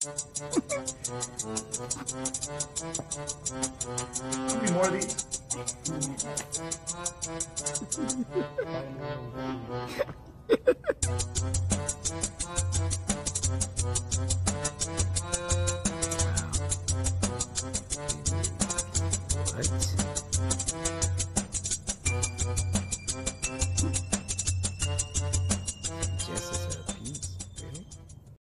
Give me more of these. What?